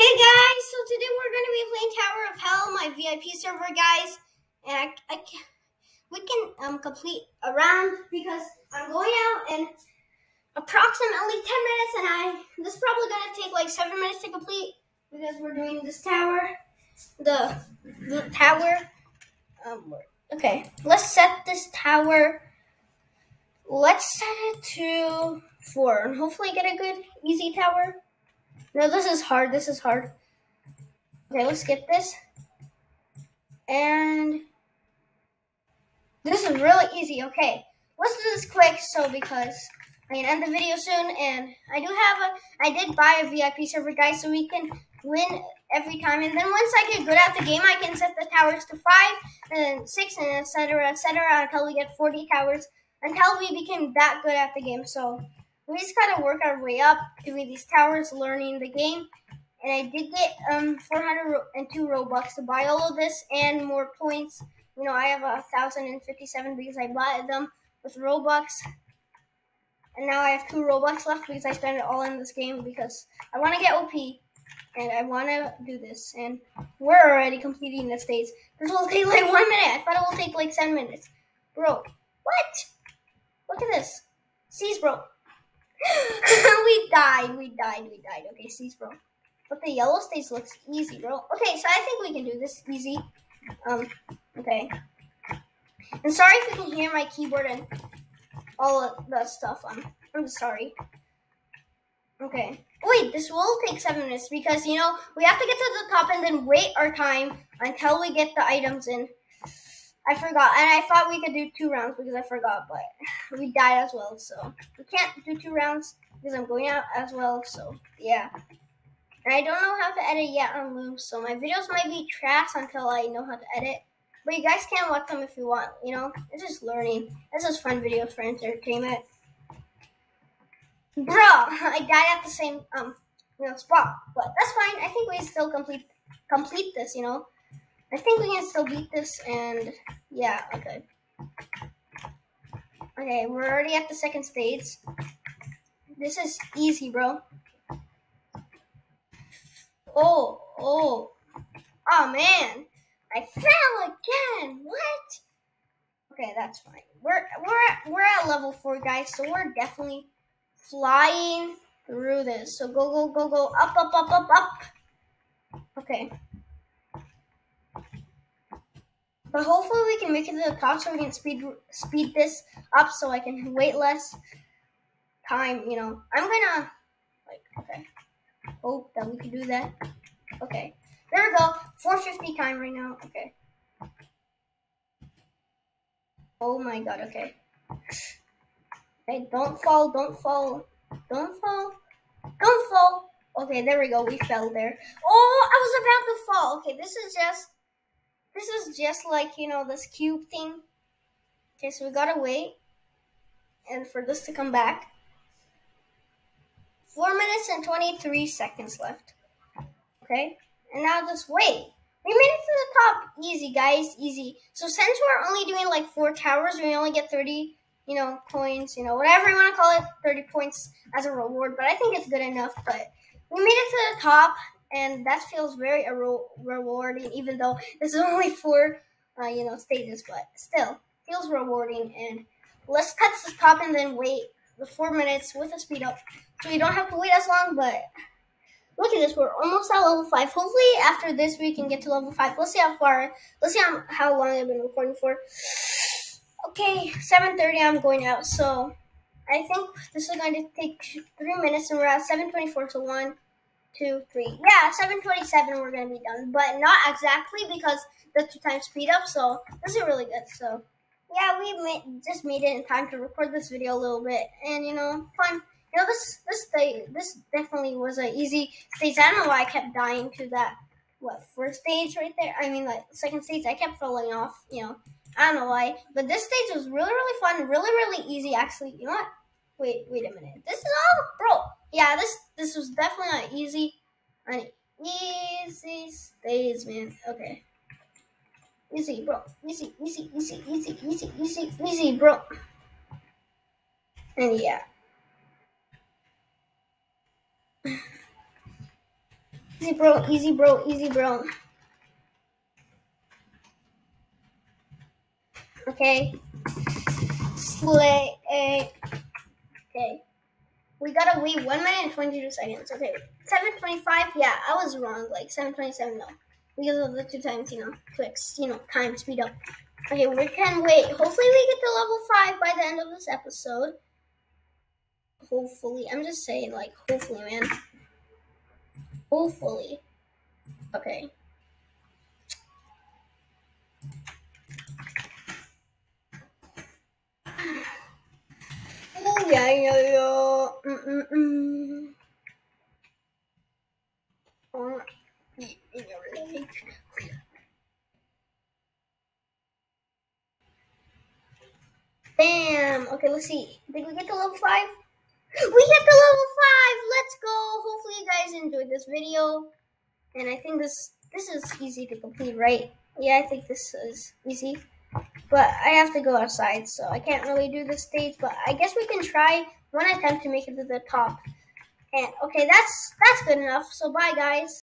Hey guys, so today we're going to be playing Tower of Hell, my VIP server, guys. And I, I can, we can um, complete a round because I'm going out in approximately 10 minutes and I this is probably going to take like 7 minutes to complete because we're doing this tower. The, the tower. Um, okay, let's set this tower. Let's set it to 4 and hopefully get a good, easy tower. No, this is hard. This is hard. Okay, let's get this. And this is really easy. Okay, let's do this quick. So because I can end the video soon, and I do have a, I did buy a VIP server, guys, so we can win every time. And then once I get good at the game, I can set the towers to five, and six, and etc. etc. until we get 40 towers, until we become that good at the game. So we just kind of work our way up doing these towers, learning the game. And I did get um 402 Robux to buy all of this and more points. You know, I have a thousand and fifty-seven because I bought them with Robux. And now I have two Robux left because I spent it all in this game because I want to get OP and I want to do this. And we're already completing the stage. This will take like one minute. I thought it will take like seven minutes. Bro, what? Look at this. Seas, bro. we died. We died. We died. Okay, cease, bro. But the yellow stage looks easy, bro. Okay, so I think we can do this easy. Um, okay. And sorry if you can hear my keyboard and all of that stuff. I'm, I'm sorry. Okay. Wait, this will take seven minutes because, you know, we have to get to the top and then wait our time until we get the items in. I forgot, and I thought we could do two rounds because I forgot, but we died as well, so we can't do two rounds because I'm going out as well. So yeah, and I don't know how to edit yet on Loom, so my videos might be trash until I know how to edit. But you guys can watch them if you want. You know, it's just learning. It's just fun videos for entertainment. Bro, I died at the same um you know spot, but that's fine. I think we still complete complete this. You know. I think we can still beat this, and yeah, okay. Okay, we're already at the second stage. This is easy, bro. Oh, oh. Oh, man. I fell again. What? Okay, that's fine. We're we're at, we're at level 4, guys, so we're definitely flying through this. So go go go go up up up up up. Okay. But hopefully we can make it to the top so we can speed speed this up so I can wait less time, you know. I'm gonna like okay. Hope that we can do that. Okay. There we go. 450 time right now. Okay. Oh my god, okay. Okay, don't fall, don't fall. Don't fall. Don't fall. Okay, there we go. We fell there. Oh, I was about to fall. Okay, this is just this is just like, you know, this cube thing. Okay, so we gotta wait. And for this to come back. Four minutes and 23 seconds left. Okay, and now just wait. We made it to the top. Easy, guys, easy. So since we're only doing like four towers, we only get 30, you know, coins, you know, whatever you want to call it, 30 points as a reward. But I think it's good enough. But we made it to the top and that feels very rewarding. Even though this is only four, uh, you know, stages, but still feels rewarding. And let's cut the top and then wait the four minutes with a speed up, so you don't have to wait as long. But look at this, we're almost at level five. Hopefully, after this, we can get to level five. Let's see how far. Let's see how, how long I've been recording for. Okay, 7:30. I'm going out, so I think this is going to take three minutes, and we're at 7:24. So one two, three. Yeah, 727 we're going to be done, but not exactly because the two times speed up, so this is really good. So, yeah, we made, just made it in time to record this video a little bit, and, you know, fun. You know, this, this, day, this definitely was an easy stage. I don't know why I kept dying to that, what, first stage right there? I mean, like, second stage, I kept falling off, you know. I don't know why, but this stage was really, really fun, really, really easy, actually. You know what? Wait, wait a minute. This is all, bro. Yeah, this this was definitely an easy, an easy stage, man. Okay. Easy, bro. Easy, easy, easy, easy, easy, easy, easy, bro. And yeah. Easy, bro. Easy, bro. Easy, bro. Okay. Slay. Okay. We gotta wait 1 minute and 22 seconds. Okay. 725. Yeah, I was wrong. Like 727, no. Because of the two times, you know, clicks, you know, time, speed up. Okay, we can wait. Hopefully, we get to level 5 by the end of this episode. Hopefully. I'm just saying, like, hopefully, man. Hopefully. Okay. Yeah, yeah, yeah. Leg. Bam! Okay, let's see. Did we get to level 5? We hit the level 5! Let's go! Hopefully you guys enjoyed this video. And I think this this is easy to complete, right? Yeah, I think this is easy. But I have to go outside, so I can't really do this stage. But I guess we can try one attempt to make it to the top. And okay, that's that's good enough. So bye, guys.